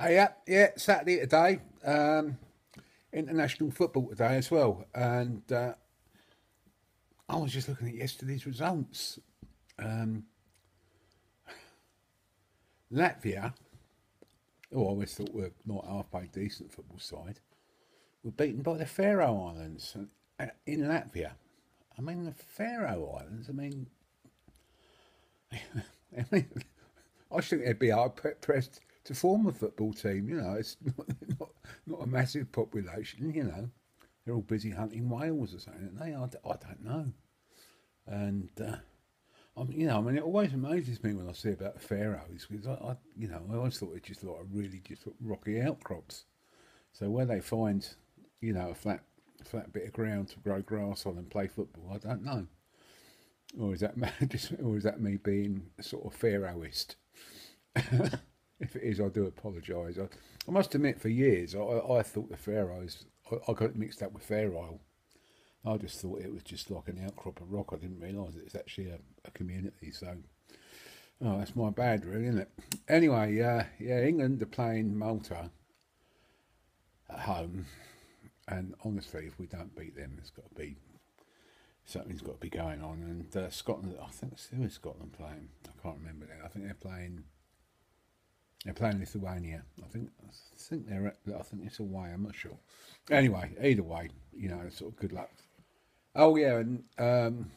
Uh, yeah, yeah, Saturday today. Um, international football today as well. And uh, I was just looking at yesterday's results. Um, Latvia, who I always thought were not half-pay decent football side, were beaten by the Faroe Islands uh, in Latvia. I mean, the Faroe Islands, I mean, I mean, I think they'd be hard pressed to form a football team. You know, it's not, not, not a massive population. You know, they're all busy hunting whales or something. They, I, I don't know. And uh, I'm, you know, I mean, it always amazes me when I see about the Faroes because I, I, you know, I always thought it just like really just rocky outcrops. So where they find, you know, a flat flat bit of ground to grow grass on and play football, I don't know. Or is that just, or is that me being sort of Faroist? if it is, I do apologise. I, I, must admit, for years, I, I thought the Faroes, I, I, got it mixed up with Fair Isle. I just thought it was just like an outcrop of rock. I didn't realise it's actually a, a, community. So, oh, that's my bad, really, isn't it? Anyway, uh, yeah, England are playing Malta at home, and honestly, if we don't beat them, it's got to be something's got to be going on. And uh, Scotland, I think, who is Scotland playing? I can't remember now. I think they're playing they're playing Lithuania. I think I think they're at, I think it's away. I'm not sure. Anyway, either way, you know, sort of good luck. Oh yeah, and um,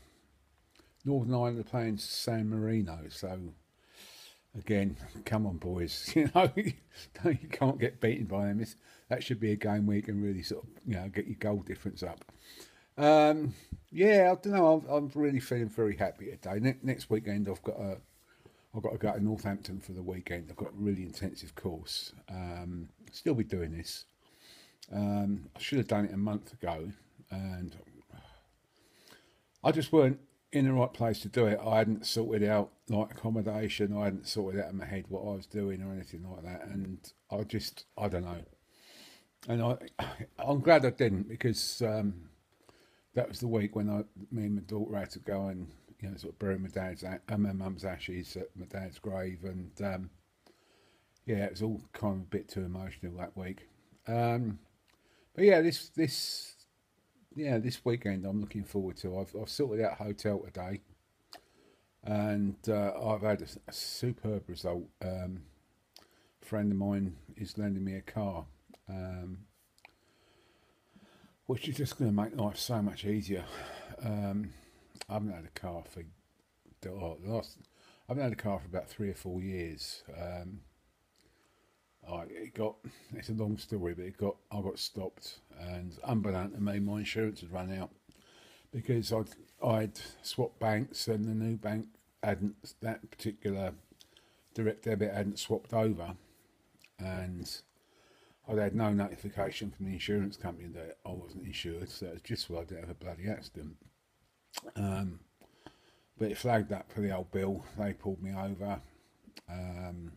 Northern Ireland are playing San Marino. So again, come on, boys. You know, you can't get beaten by them. It's, that should be a game where you can really sort of you know get your goal difference up. Um, yeah, I don't know. I'm, I'm, really feeling very happy today. Ne- next weekend, I've got a I've got to go to Northampton for the weekend. I've got a really intensive course. Um, still be doing this. Um, I should have done it a month ago, and I just weren't in the right place to do it. I hadn't sorted out like accommodation. I hadn't sorted out in my head what I was doing or anything like that, and I just I don't know. And I I'm glad I didn't because um, that was the week when I me and my daughter had to go and you know, sort of burying my dad's and uh, my mum's ashes at my dad's grave, and um, yeah, it was all kind of a bit too emotional that week. Um, but yeah, this this yeah this weekend I'm looking forward to. I've I've sorted out hotel today, and uh, I've had a, a superb result. Um, a friend of mine is lending me a car. Um, which is just going to make life so much easier. Um, I haven't had a car for oh, last. I haven't had a car for about three or four years. Um, I it got it's a long story, but it got I got stopped, and unbeknownst to me, my insurance had run out because I'd I'd swapped banks, and the new bank hadn't that particular direct debit hadn't swapped over, and I'd had no notification from the insurance company that I wasn't insured, so it's just so I didn't have a bloody accident. Um, but it flagged up for the old bill. They pulled me over. Um,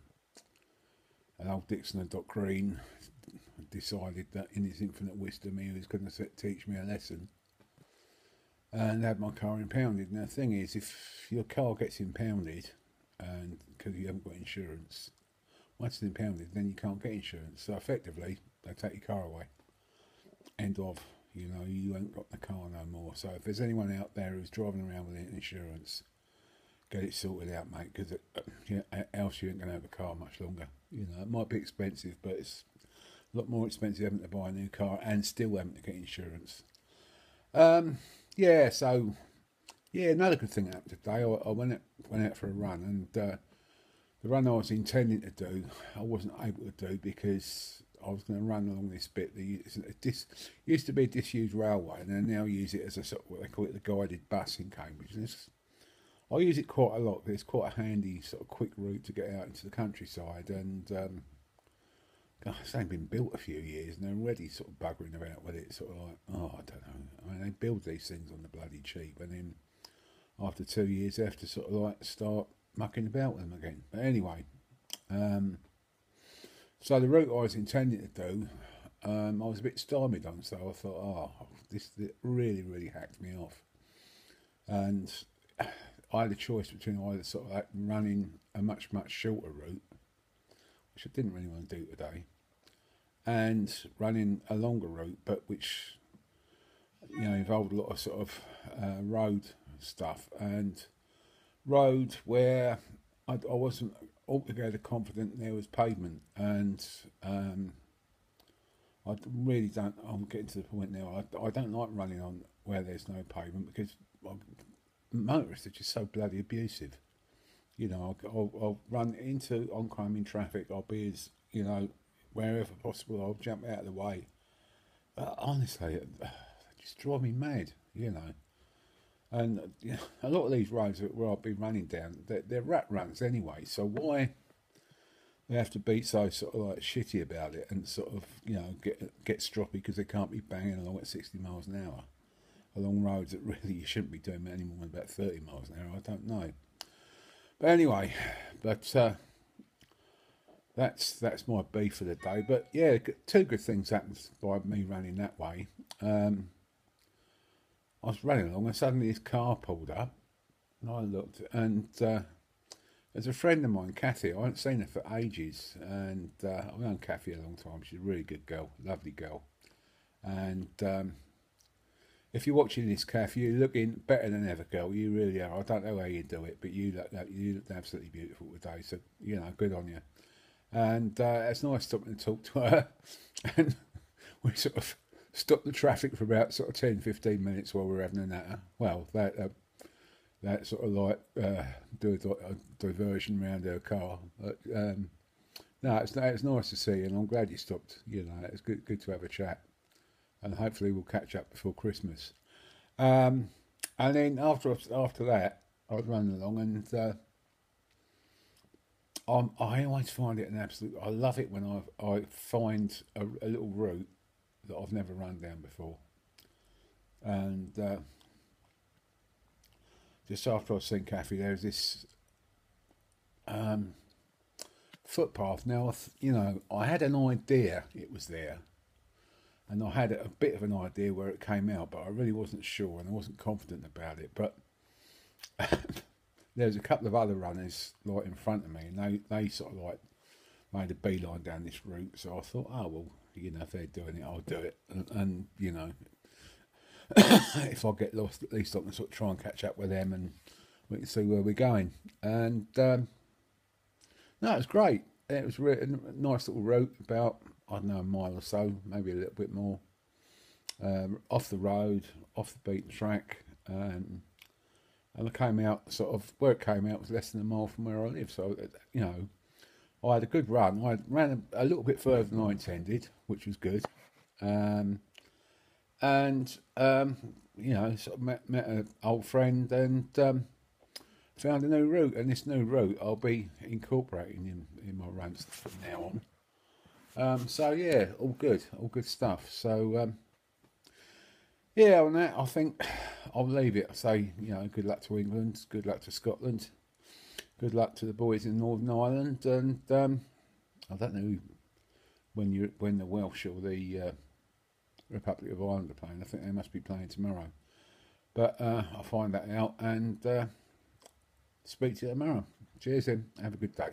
and old Dixon and Dock Green decided that in his infinite wisdom he was going to teach me a lesson and had my car impounded. Now the thing is, if your car gets impounded and because you haven't got insurance, once it's impounded, then you can't get insurance. So effectively, they take your car away. End of. You know, you ain't got the car no more. So if there's anyone out there who's driving around with insurance, get it sorted out, mate. Because uh, you know, else you ain't gonna have a car much longer. You know, it might be expensive, but it's a lot more expensive having to buy a new car and still having to get insurance. Um, yeah. So yeah, another good thing happened today. I, I went out, went out for a run, and uh, the run I was intending to do, I wasn't able to do because I was going to run along this bit. This used to be a disused railway, and they now use it as a sort of what they call it the guided bus in Cambridge. And I use it quite a lot. It's quite a handy sort of quick route to get out into the countryside. And um, it's only been built a few years, and they're already sort of buggering about with it. Sort of like, oh, I don't know. I mean, they build these things on the bloody cheap, and then after two years, they have to sort of like start mucking about with them again. But anyway. Um, so the route I was intending to do, um, I was a bit stymied on, so I thought, oh, this, this really, really hacked me off. And I had a choice between either sort of like running a much, much shorter route, which I didn't really want to do today, and running a longer route, but which you know involved a lot of sort of uh, road stuff and road where I, I wasn't altogether confident there was pavement, and um, I really don't. I'm getting to the point now. I, I don't like running on where there's no pavement because motorists are just so bloody abusive. You know, I'll, I'll, I'll run into oncoming traffic. I'll be as you know wherever possible. I'll jump out of the way. But honestly, they just drive me mad. You know. And you know, a lot of these roads where I've been running down, they're, they're rat runs anyway. So why they have to be so sort of like shitty about it and sort of you know get get stroppy because they can't be banging along at 60 miles an hour along roads that really you shouldn't be doing any more than about 30 miles an hour. I don't know. But anyway, but uh, that's that's my beef for the day. But yeah, two good things happened by me running that way. Um, I was running along and suddenly this car pulled up and I looked and uh, there's a friend of mine, Kathy. I haven't seen her for ages, and uh, I've known Kathy a long time. She's a really good girl, lovely girl. And um, if you're watching this, Kathy, you're looking better than ever, girl. You really are. I don't know how you do it, but you look you look absolutely beautiful today. So you know, good on you. And uh, it's nice stopping to talk to her, and we sort of stopped the traffic for about sort of 10, 15 minutes while we were having a natter. Well, that. Uh, that sort of like uh, do a, a, diversion around our car. But um, no, it's it's nice to see, and I'm glad you stopped. You know, it's good good to have a chat, and hopefully we'll catch up before Christmas. Um, and then after after that, I was running along, and uh, I'm, I always find it an absolute. I love it when I I find a, a little route that I've never run down before, and. Uh, just after I was seeing Kathy, there was this um, footpath. Now, you know, I had an idea it was there, and I had a bit of an idea where it came out, but I really wasn't sure and I wasn't confident about it. But there was a couple of other runners like in front of me, and they they sort of like made a beeline down this route. So I thought, oh well, you know, if they're doing it, I'll do it, and, and you know, if I get lost, at least I can sort of try and catch up with them and we can see where we're going. And um, no, it was great. It was really a nice little route, about I don't know a mile or so, maybe a little bit more, um, off the road, off the beaten track. Um, and I came out sort of where it came out was less than a mile from where I live. So you know, I had a good run. I ran a, a little bit further than I intended, which was good. Um, and um, you know, sort of met, met an old friend and um, found a new route. And this new route I'll be incorporating in, in my runs from now on. Um, so yeah, all good, all good stuff. So um, yeah, on that I think I'll leave it. I say you know, good luck to England, good luck to Scotland, good luck to the boys in Northern Ireland, and um, I don't know when you when the Welsh or the uh, Republic of Ireland are playing. I think they must be playing tomorrow. But uh, I'll find that out and uh, speak to you tomorrow. Cheers then. Have a good day.